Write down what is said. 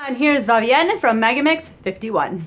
And here's Vavienne from Megamix 51.